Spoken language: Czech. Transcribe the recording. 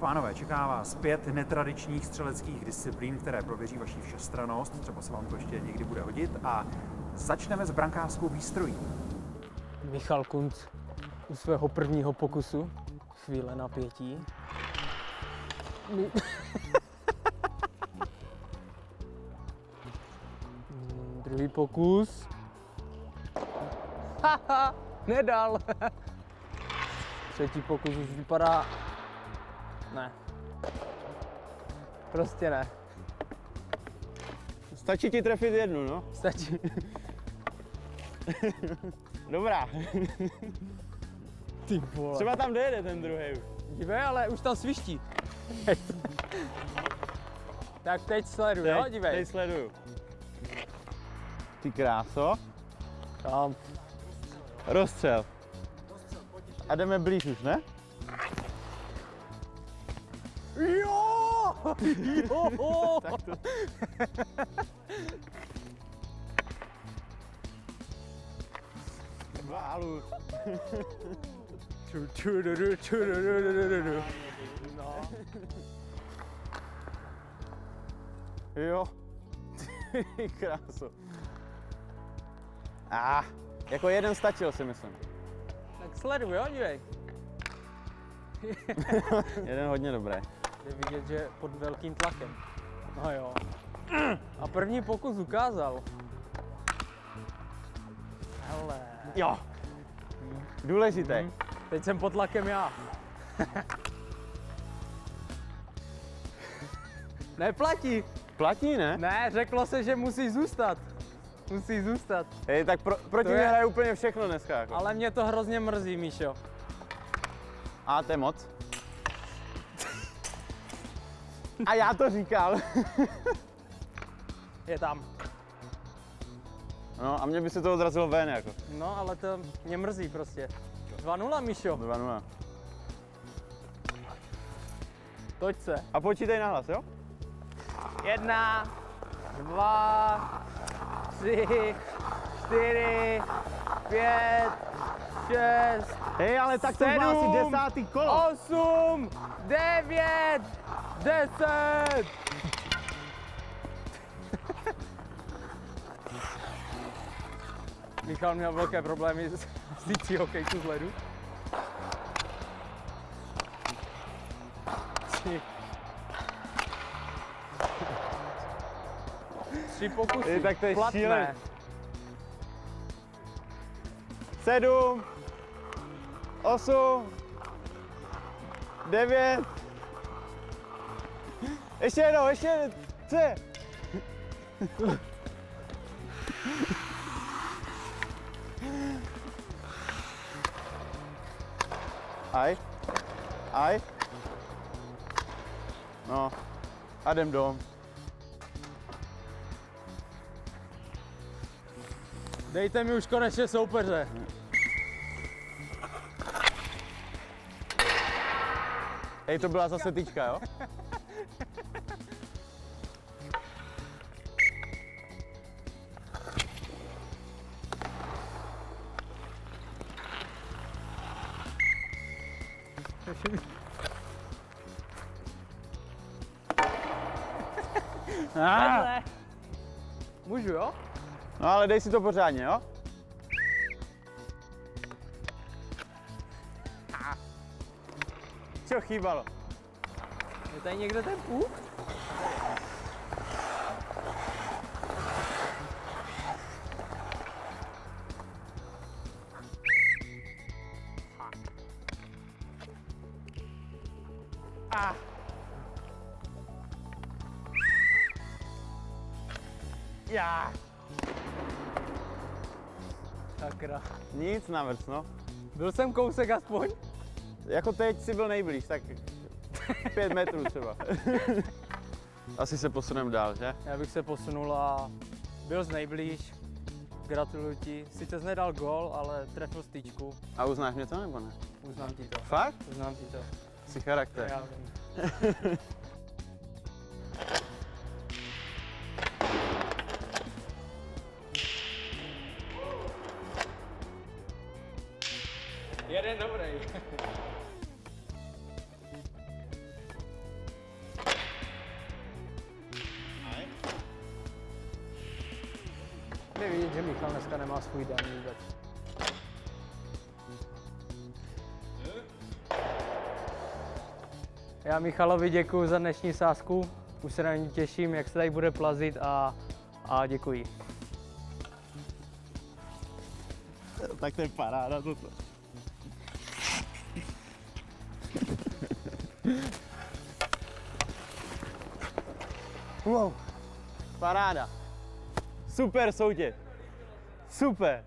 Pánové, čeká vás pět netradičních střeleckých disciplín, které prověří vaši všestranost, třeba se vám to ještě někdy bude hodit a začneme s brankářskou výstrojí. Michal Kunc u svého prvního pokusu. Chvíle napětí. Mm, Druhý pokus. Haha, nedal. Třetí pokus už vypadá... Ne. Prostě ne. Stačí ti trefit jednu, no. Stačí. Dobrá. Ty vole. Třeba tam dojede ten druhý. Dívej, ale už tam sviští. tak teď sleduj, jo, dívej. Teď sleduju. Ty kráso. Tam. Rozstřel. A jdeme blíž už, ne? Jo! Tak to... Válu. Ču, ču, du, du, ču, du, du, du, du, du, du. No. Jo. Ty kráso. Ah, jako jeden stačil si myslím. Tak sleduj, jo, dívej. Jeden hodně dobrý. Je vidět, že pod velkým tlakem. No jo. A první pokus ukázal. Hele. Jo. Důležitý. Hm, Teď jsem pod tlakem já. Neplatí. Platí, ne? Ne, řeklo se, že musí zůstat. Musí zůstat. Hej, tak pro, proti mě je- hraje úplně všechno dneska. Jako. Ale mě to hrozně mrzí, Míšo. A to je moc. A já to říkal. Je tam. No a mě by se to odrazilo ven jako. No, ale to mě mrzí prostě. 2-0, Míšo. 2 Toď se. A počítej nahlas, jo? Jedna, dva, tři, čtyři, pět, šest, Hej, ale tak to má asi desátý kolo. osm, devět, deset. Michal měl velké problémy s dící hokejku z ledu. Tři. Tři pokusy. Hej, tak to je platné. Sedm, osm, devět, ještě jednou, ještě jednou, je? Aj, aj, no, a jdem dom. Dejte mi už konečně soupeře. Hej, to byla zase tyčka, jo? Ah. Můžu, jo? no ale dej si to pořádně, jo? Co chýbalo? Je tady někde ten puk? Ah. Já. Sakra. Nic navrc, no. Byl jsem kousek aspoň? Jako teď si byl nejblíž, tak pět metrů třeba. Asi se posuneme dál, že? Já bych se posunul a byl z nejblíž. Gratuluju ti. Sice jsi nedal gol, ale trefil styčku. A uznáš mě to nebo ne? Uznám ti to. Fakt? Uznám ti to. Jsi charakter. Já vím. Je vidět, že Michal dneska nemá svůj den vůbec. Já Michalovi děkuji za dnešní sázku. Už se na ní těším, jak se tady bude plazit a, a děkuji. Tak to je paráda toto. wow. Paráda. Super soutěž. Super.